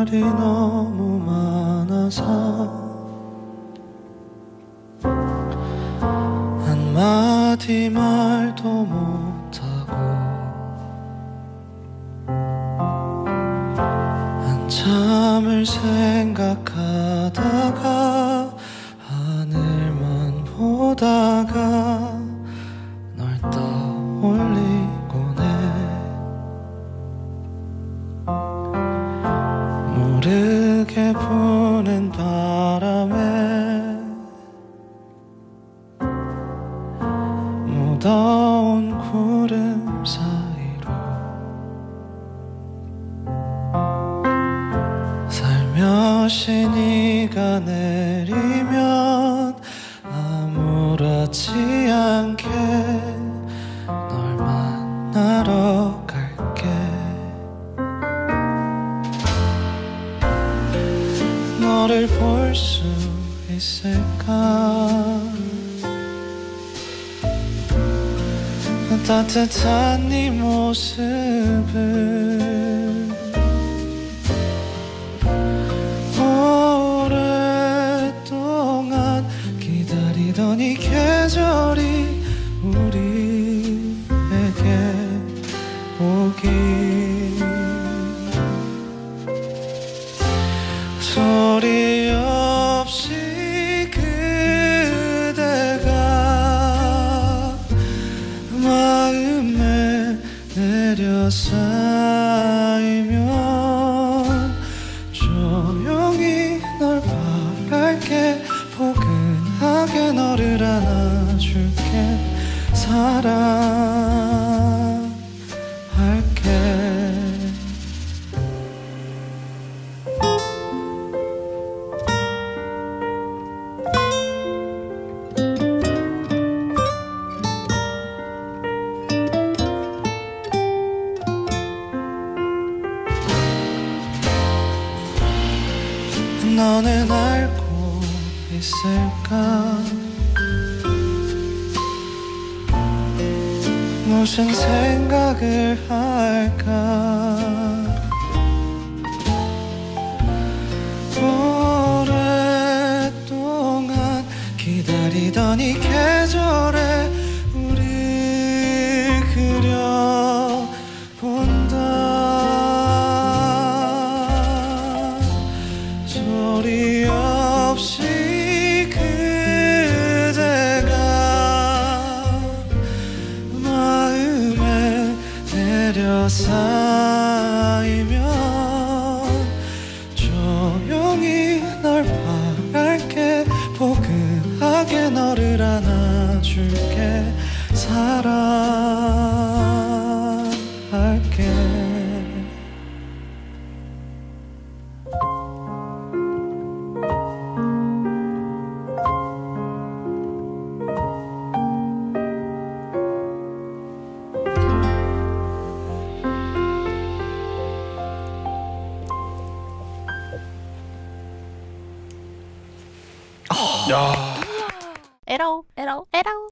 말이 너무 많아서 한마디 말도 못하고 한참을 생각하다가 모르게 부는 바람에 묻어온 구름 사이로 살며시 네가 내리면 아무렇지 않게 널 만나러 너를 볼 수 있을까? 따뜻한 네 모습을 소리 없이 그대가 마음에 내려 쌓이면 조용히 널 바랄게. 포근하게 너를 안아줄게. 사랑 너는 알고 있을까? 무슨 생각을 할까? 오랫동안 기다리 내려 쌓이면 조용히 널 바랄게. 포근하게 너를 안아줄게. 사랑 에라오 에라오 에라오